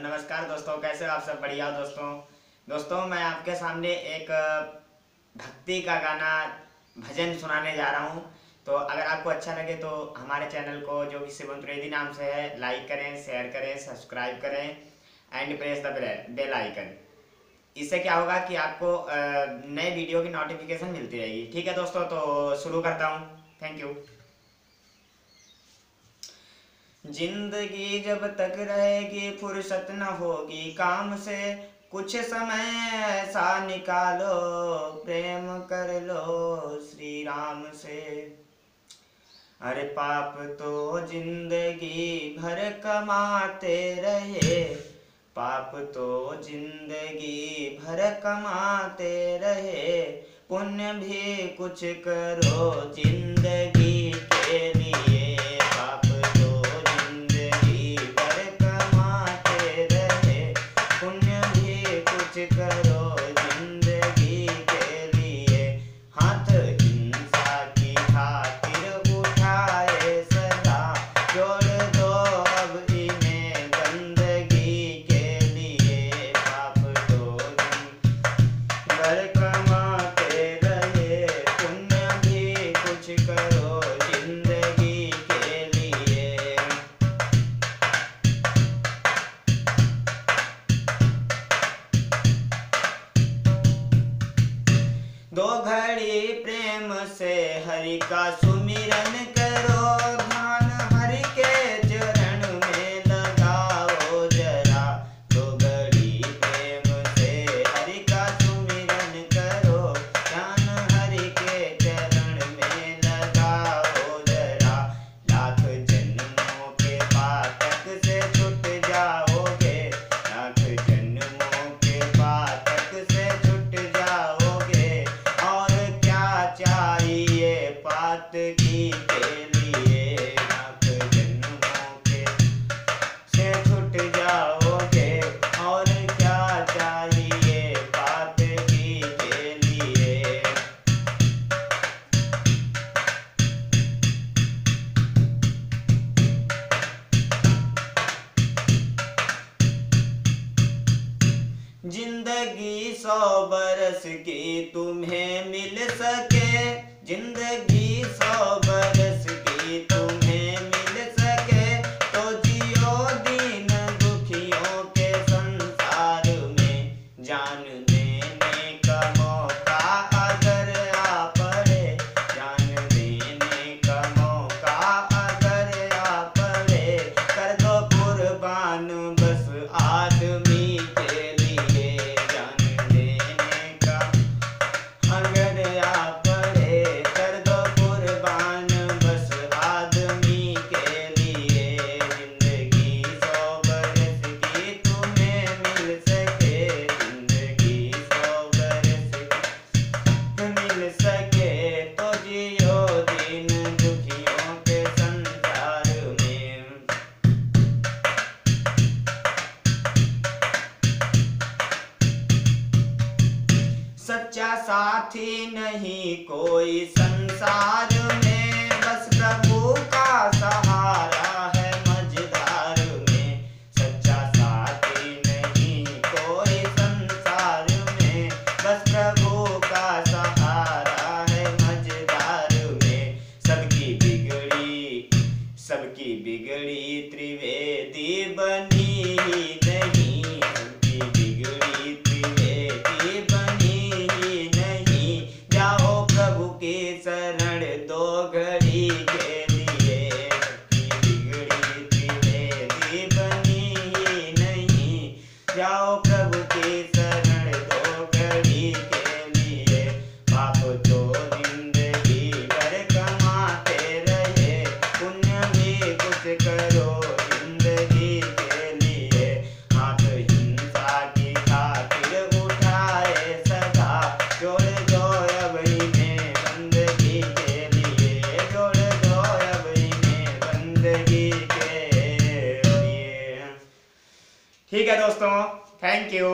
नमस्कार दोस्तों, कैसे हो आप सब? बढ़िया दोस्तों। दोस्तों, मैं आपके सामने एक भक्ति का गाना, भजन सुनाने जा रहा हूँ। तो अगर आपको अच्छा लगे तो हमारे चैनल को, जो कि शिवन त्रिवेदी नाम से है, लाइक करें, शेयर करें, सब्सक्राइब करें and press the bell icon. इससे क्या होगा कि आपको नए वीडियो की नोटिफिकेशन मिलती रहेगी। ठीक है दोस्तों तो शुरू करता हूँ। थैंक यू ज़िंदगी जब तक रहेगी, फुर्सत न होगी, काम से कुछ समय ऐसा निकालो, प्रेम कर लो श्री राम से। अरे पाप तो ज़िंदगी भर कमाते रहे, पाप तो ज़िंदगी भर कमाते रहे, पुण्य भी कुछ करो, ज़िंदगी दो से हरि का सुमिरन करो। सौ बरस की तुम्हें मिल सके। ज़िंदगी सौ बरस की तुम्हें मिल सके। तो जियो दीन दुखियों के संसार में जान देने का मौका अगर आ पड़े जान देने का मौका अगर आ पड़े कर दो कुर्बान बस आदमी। साथी नहीं कोई संसार में। बस प्रभु का सहारा है मझधार में। सच्चा ठीक है दोस्तों थैंक यू